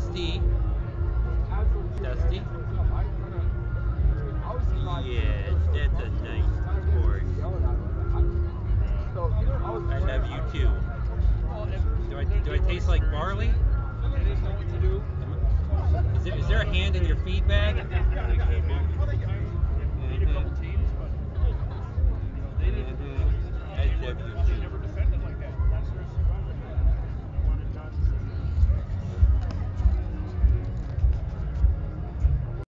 Dusty. Dusty. Yes, that's a nice horse. I love you too. Do I do I taste like barley? Is there, is there a hand in your feed bag?